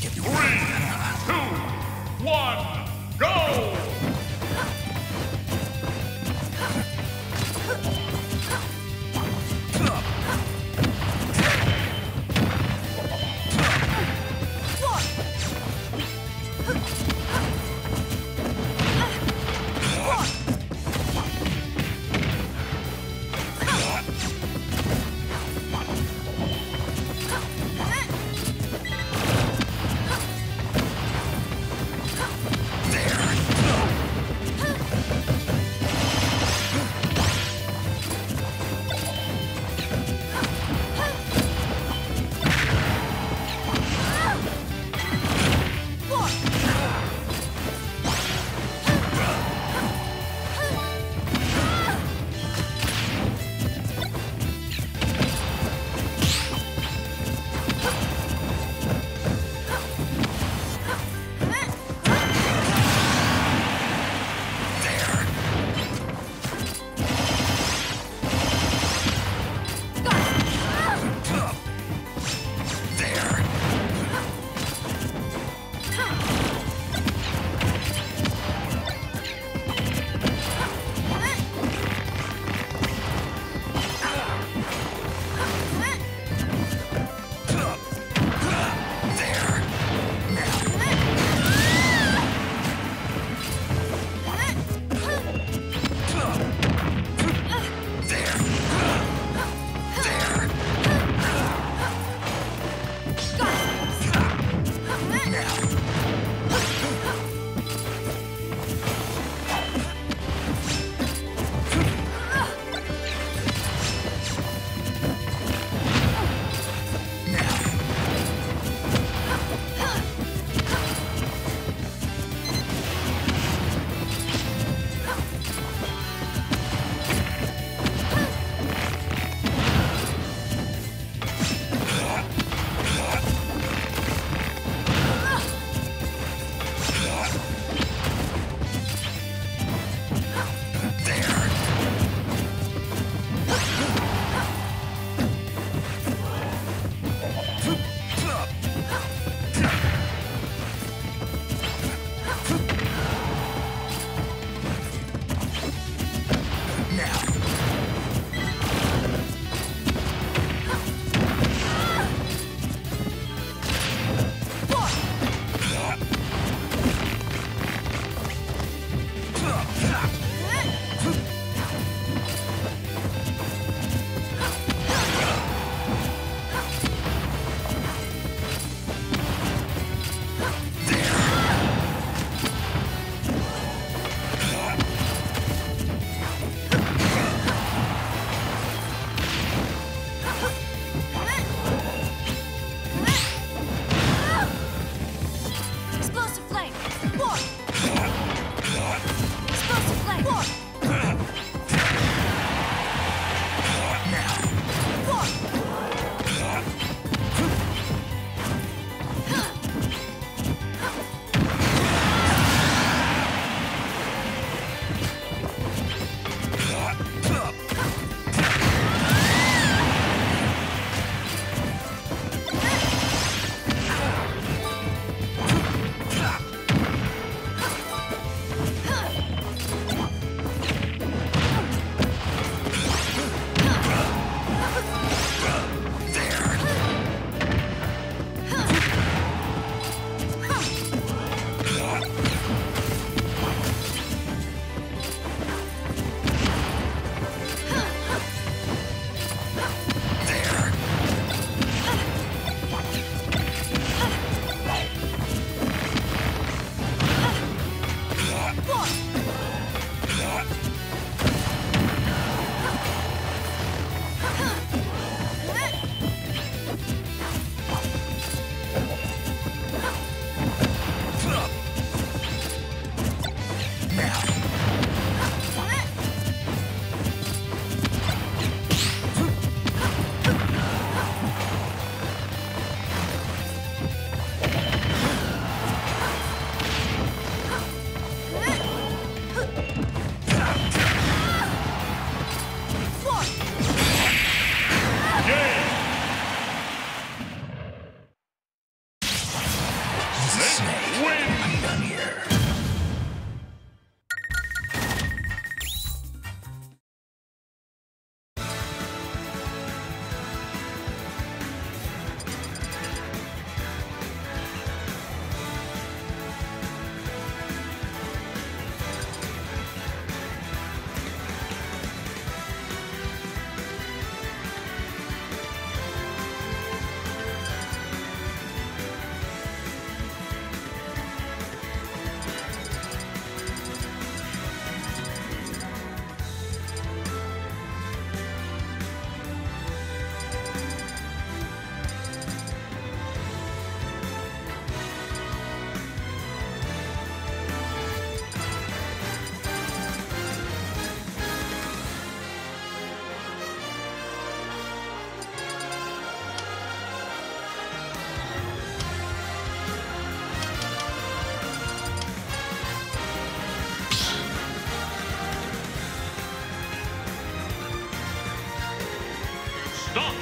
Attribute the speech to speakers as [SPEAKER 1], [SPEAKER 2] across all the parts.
[SPEAKER 1] Three,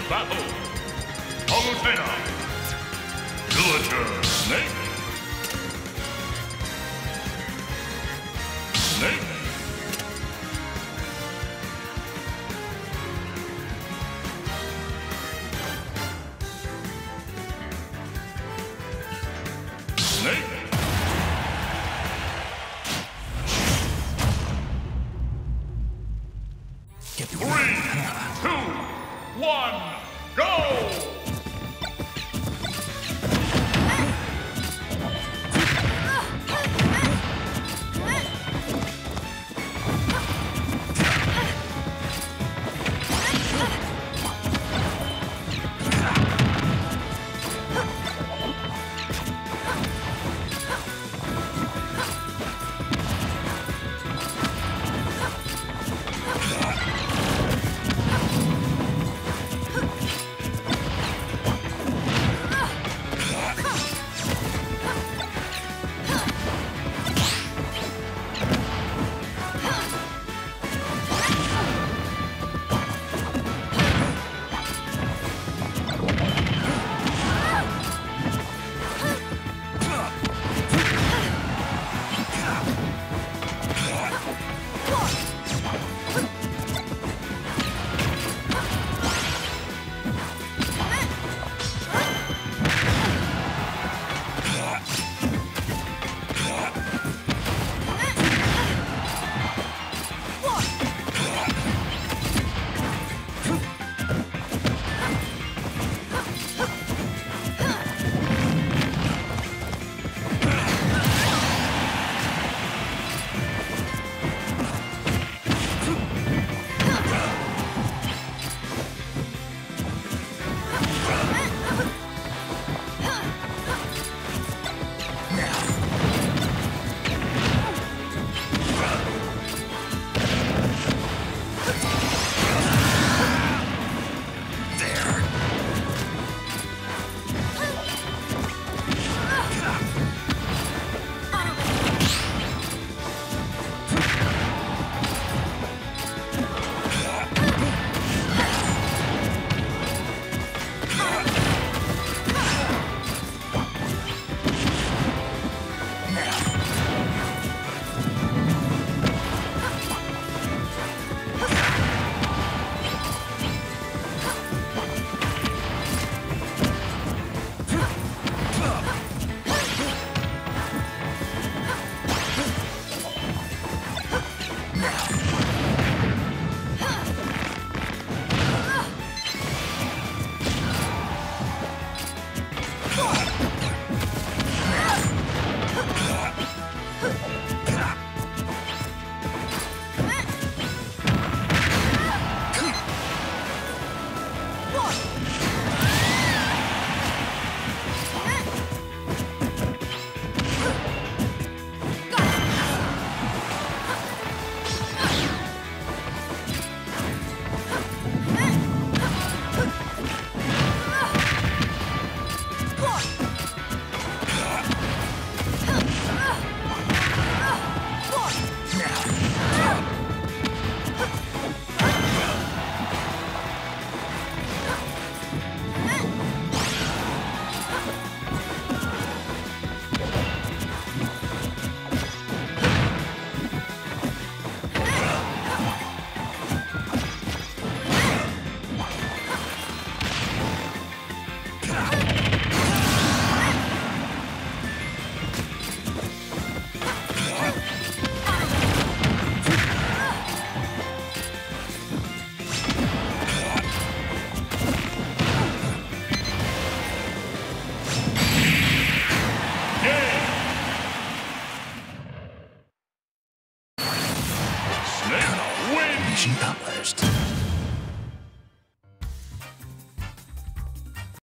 [SPEAKER 1] battle. Palutena. Villager. Snake.